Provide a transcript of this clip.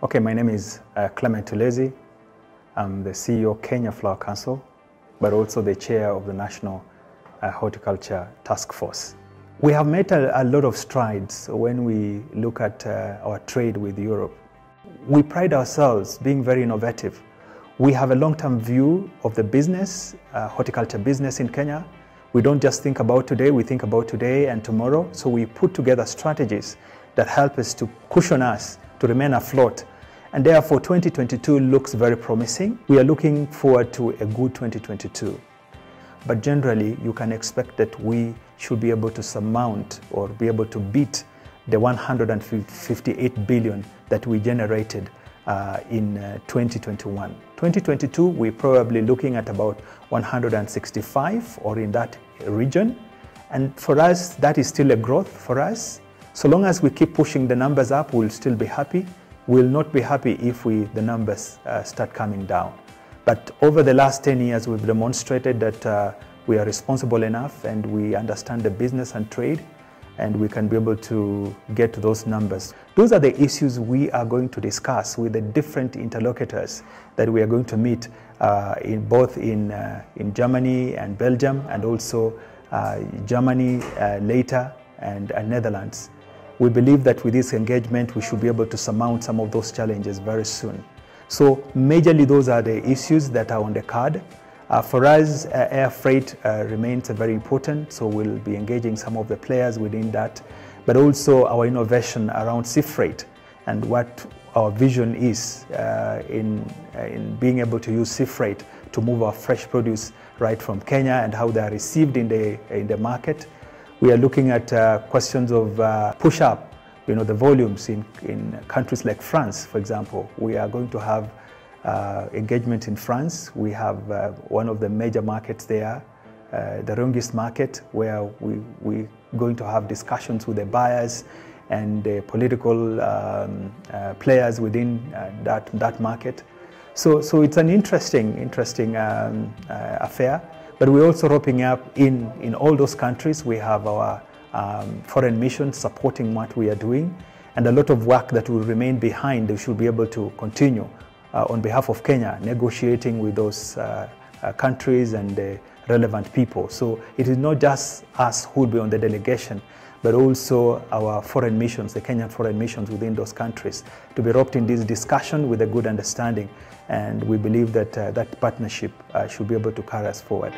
Okay, my name is uh, Clement Tulezi. I'm the CEO of Kenya Flower Council, but also the chair of the National uh, Horticulture Task Force. We have made a, a lot of strides when we look at uh, our trade with Europe. We pride ourselves being very innovative. We have a long-term view of the business, uh, horticulture business in Kenya. We don't just think about today, we think about today and tomorrow. So we put together strategies that help us to cushion us to remain afloat. And therefore 2022 looks very promising. We are looking forward to a good 2022. But generally, you can expect that we should be able to surmount or be able to beat the 158 billion that we generated uh, in uh, 2021. 2022, we're probably looking at about 165 or in that region. And for us, that is still a growth for us. So long as we keep pushing the numbers up, we'll still be happy. We'll not be happy if we, the numbers uh, start coming down. But over the last 10 years, we've demonstrated that uh, we are responsible enough and we understand the business and trade and we can be able to get to those numbers. Those are the issues we are going to discuss with the different interlocutors that we are going to meet uh, in both in, uh, in Germany and Belgium and also uh, Germany uh, later and Netherlands. We believe that with this engagement, we should be able to surmount some of those challenges very soon. So majorly those are the issues that are on the card. Uh, for us, uh, air freight uh, remains very important, so we'll be engaging some of the players within that, but also our innovation around sea freight and what our vision is uh, in, uh, in being able to use sea freight to move our fresh produce right from Kenya and how they are received in the, in the market. We are looking at uh, questions of push up you know, the volumes in, in countries like France, for example. We are going to have uh, engagement in France. We have uh, one of the major markets there, uh, the Rungis market, where we, we're going to have discussions with the buyers and the political um, uh, players within uh, that, that market. So, so it's an interesting, interesting um, uh, affair. But we're also roping up in, in all those countries. We have our um, foreign missions supporting what we are doing, and a lot of work that will remain behind. We should be able to continue uh, on behalf of Kenya, negotiating with those uh, uh, countries and relevant people. So it is not just us who will be on the delegation, but also our foreign missions, the Kenyan foreign missions within those countries, to be roped in this discussion with a good understanding. And we believe that uh, that partnership uh, should be able to carry us forward.